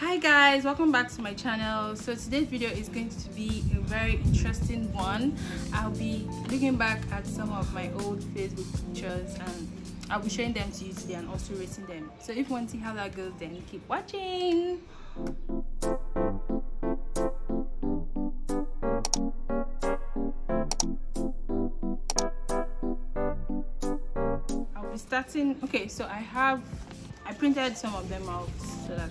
hi guys welcome back to my channel. So today's video is going to be a very interesting one. I'll be looking back at some of my old facebook pictures and i'll be showing them to you today and also rating them. So if you want to see how that goes then keep watching. I'll be starting okay so i have i printed some of them out so that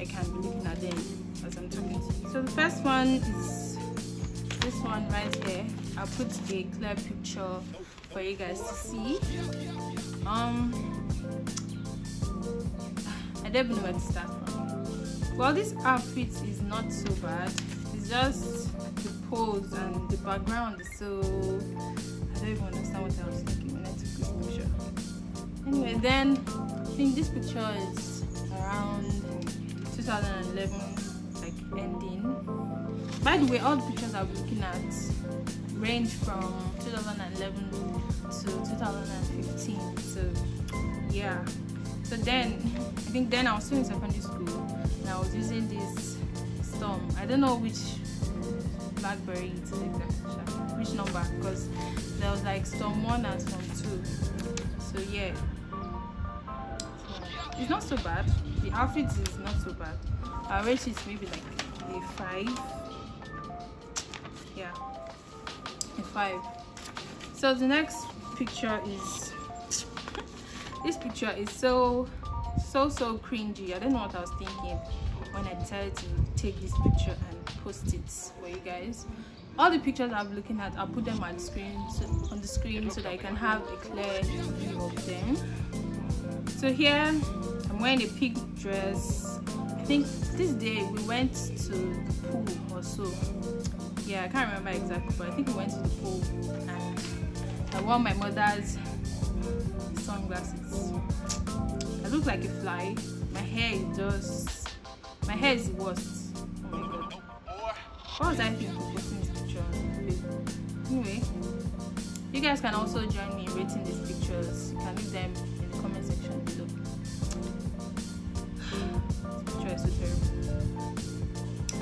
I can be looking at them as I'm talking to you. So the first one is this one right here. I'll put a clear picture for you guys to see. Um, I don't even know where to start from. Well, this outfit is not so bad. It's just the pose and the background so. I don't even understand what I was thinking when I took this picture. Anyway, then I think this picture is around 2011 like ending. By the way all the pictures i'll be looking at range from 2011 to 2015 so yeah. So then i think then i was still in secondary school and i was using this storm. I don't know which blackberry it is exactly which number because there was like storm one and storm two. So yeah it's not so bad. The outfit is not so bad. I rate it maybe like a five. Yeah. A five. So the next picture is this picture is so so so cringy. I don't know what i was thinking when i decided to take this picture and post it for you guys. All the pictures i'm looking at i'll put them on the screen so, on the screen so that i can have a clear view of them so here i'm wearing a pink dress. I think this day we went to the pool or so. Yeah i can't remember exactly but i think we went to the pool and i wore my mother's sunglasses. I look like a fly. My hair is just my hair is worst oh my god. What was i thinking posting this picture anyway you guys can also join me in rating these pictures. You can leave them comment section below. This picture is so terrible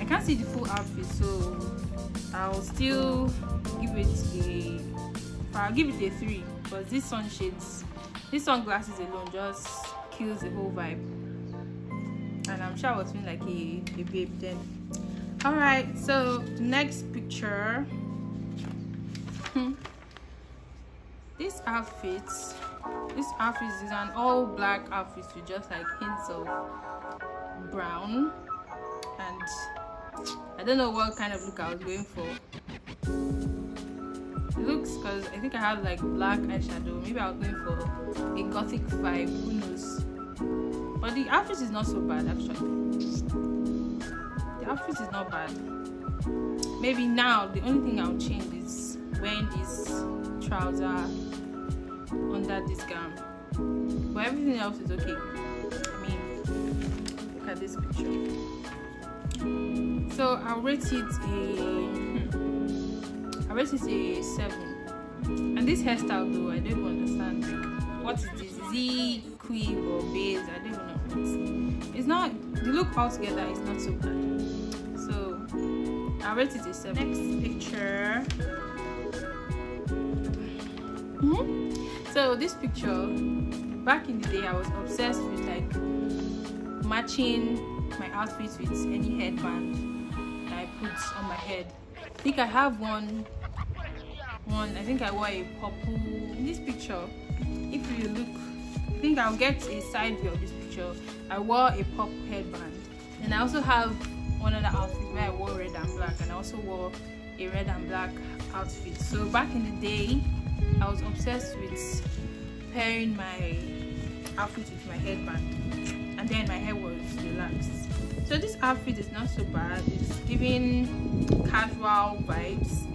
i can't see the full outfit so i'll still give it a i'll give it a three because this sunshades this sunglasses alone just kills the whole vibe. And i'm sure i was feeling like a, a babe then. All right so next picture. Hmm. This outfit this outfit is an all black outfit with just like hints of brown. And i don't know what kind of look i was going for. Looks because i think i have like black eyeshadow. Maybe i was going for a gothic vibe. Who knows? But the outfit is not so bad actually. The outfit is not bad. Maybe now the only thing i'll change is wearing this trouser under this gown. But everything else is okay. I mean look at this picture. So i'll rate it a hmm, i rate it a seven. And this hairstyle though i don't understand like what is this? Is it or base i don't know. It's, it's not the look altogether is not so bad. So i'll rate it a seven. Next picture mm -hmm. so this picture back in the day i was obsessed with like matching my outfit with any headband that i put on my head. I think i have one one i think i wore a purple in this picture if you look i think i'll get a side view of this picture. I wore a purple headband and i also have one other outfit where i wore red and black and i also wore a red and black outfit. So back in the day I was obsessed with pairing my outfit with my headband and then my hair was relaxed. So this outfit is not so bad. It's giving casual vibes.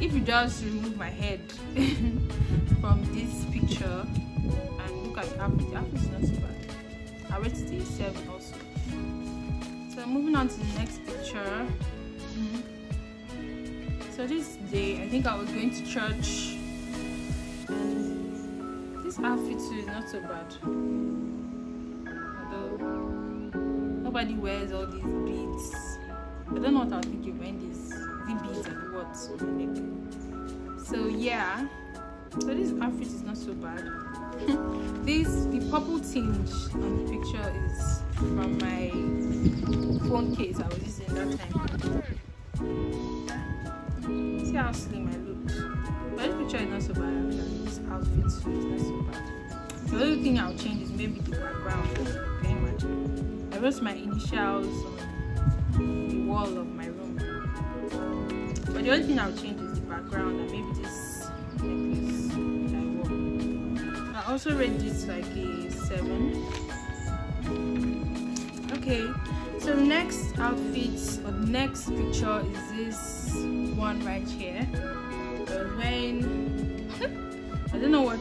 If you just remove my head from this picture and look at the outfit the outfit is not so bad. I rate it a 7 also. So moving on to the next picture. Mm. -hmm. so this day I think I was going to church this outfit too is not so bad. Although nobody wears all these beads. I don't know what i was thinking when these the beads and what. So yeah. So this outfit is not so bad. This the purple tinge on the picture is from my phone case i was using that time. See how slim i look but this picture is not so bad actually this outfit is not so bad. The only thing i'll change is maybe the background. Can you imagine i wrote my initials on um, the wall of my room. But the only thing i'll change is the background and maybe this necklace I also rate this like a 7 okay so next outfit or next picture is this one right here when I don't know what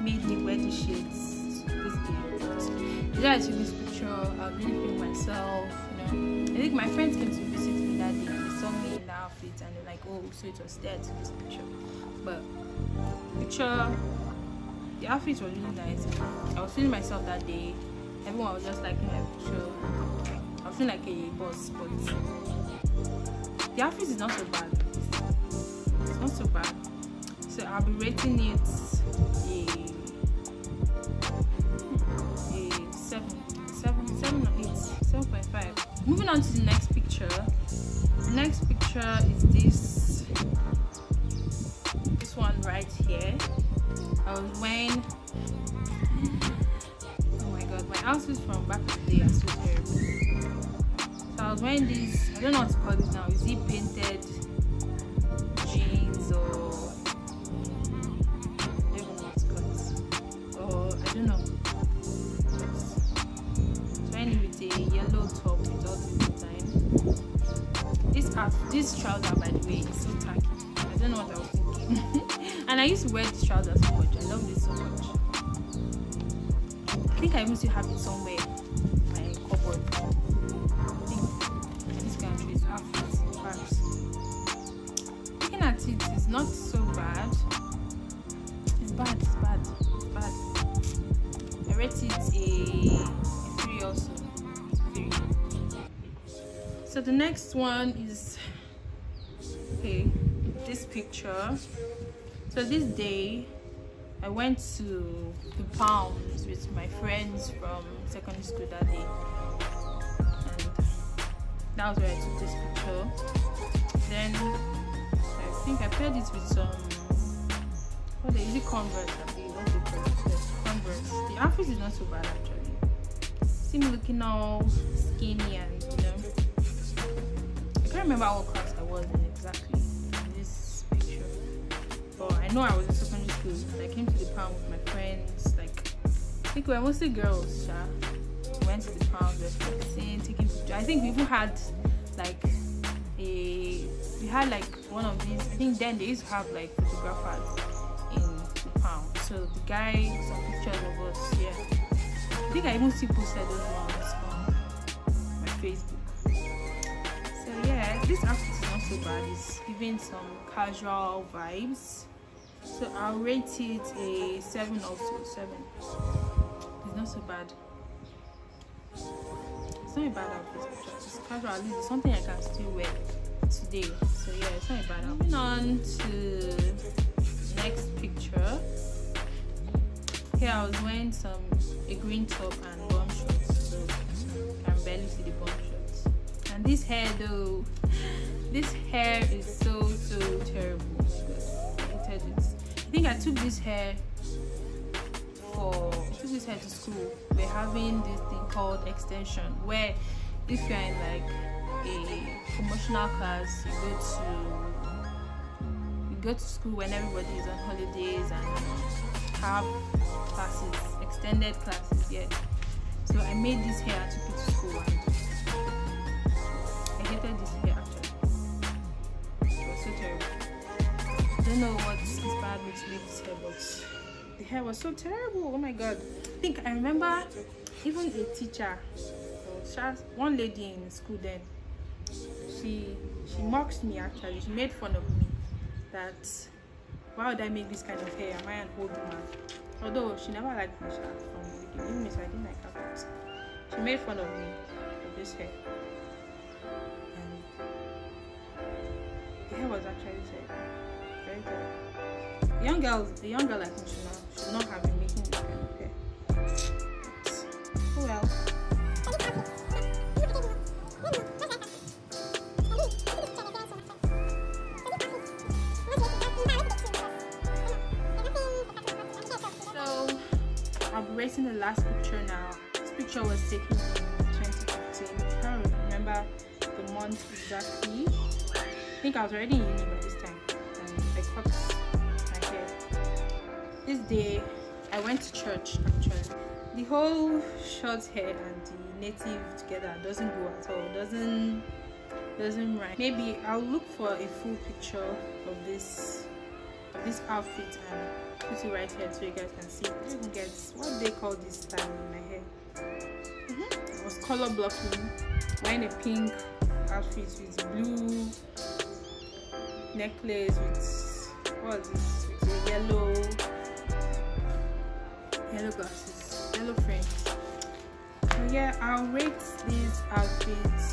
made me wear the shades this day but I took this picture I really feel myself you know I think my friends came to visit me that day and they saw me in the outfit and they're like oh so it was there to this picture but picture the outfit was really nice. I was feeling myself that day. Everyone was just liking my picture. I was feeling like a boss, but the outfit is not so bad. Not so bad. So I'll be rating it a a seven, seven, seven or eight, seven point five. Moving on to the next picture. The next picture is this this one right here. I was wearing oh my god my outfits from back in the day are so terrible I was wearing these I don't know what to call this now is it painted this trouser by the way is so tacky I don't know what I was thinking and I used to wear this trouser so much I love this so much. I think I even still have it somewhere my cupboard. This country is half perhaps. Looking at it, it's not so bad. It's bad, it's bad, it's bad. I rate it a, a 3 also. 3. So the next one is okay, this picture. So this day I went to the Palms with my friends from secondary school that day. And that was where I took this picture. Then I think I paired it with some what they usually Converse I think Converse. The outfit is not so bad actually. See me looking all skinny and you know I can't remember what class I was in I know I was in secondary school. I came to the palm with my friends. Like, I think we were mostly girls. We went to the palm, we were practicing, taking pictures. I think we even had like a we had like one of these. I think then they used to have like photographers in the palm. So the guy, some pictures of us. Yeah, I think I even still posted those ones on my Facebook. So yeah, this outfit is not so bad. It's giving some casual vibes so I'll rate it a 7 also 7 it's not so bad. It's not a bad outfit it's casual at least it's something I can still wear today. So yeah it's not a bad outfit. Moving on to next picture. Here I was wearing some a green top and bum shorts. So I can barely see the bum shorts. And this hair though this hair is so so terrible I it I think I took this hair for took this hair to school. We're having this thing called extension where if you're in like a promotional class you go to you go to school when everybody is on holidays and have classes, extended classes, yeah. So I made this hair and took it to school and I hated this hair actually. It was so terrible. I don't know what me to make this hair but the hair was so terrible oh my god. I think i remember even a teacher one lady in school then she she mocked me actually. She made fun of me that why would i make this kind of hair? Am i an old woman although she never liked me from the beginning so i didn't like her but she made fun of me for this hair. And the hair was actually set young girls the young girl like me should not, should not have been making this kind of hair but, oh well I'll be rating the last picture now. This picture was taken in 2015. I can't remember the month exactly. I think I was already in uni by this time and I cut my hair. This day I went to church actually. The whole short hair and the native together doesn't go at all. Doesn't doesn't rhyme. Maybe I'll look for a full picture of this of this outfit and put it right here so you guys can see you can get what they call this style in my hair mm -hmm. I was color blocking wearing a pink outfit with blue necklace with what is this? With yellow yellow glasses yellow frames so yeah i'll rate these outfits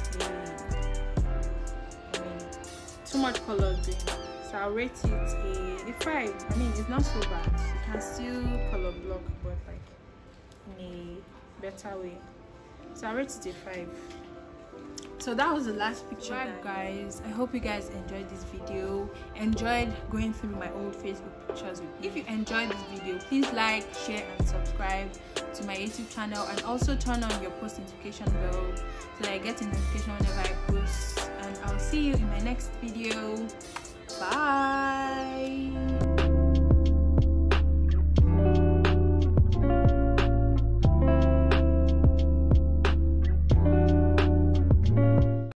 I mean, too much color green so I'll rate it a, a 5 I mean it's not so bad. You can still color block but like in a better way. So I'll rate it a 5 so that was the last picture right, guys. i hope you guys enjoyed this video. Enjoyed going through my old facebook pictures. With if you enjoyed this video please like share and subscribe to my youtube channel. And also turn on your post notification bell so that i get a notification whenever i post. And i'll see you in my next video. Bye.